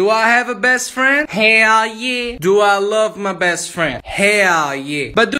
Do I have a best friend? Hell yeah. Do I love my best friend? Hell yeah. But do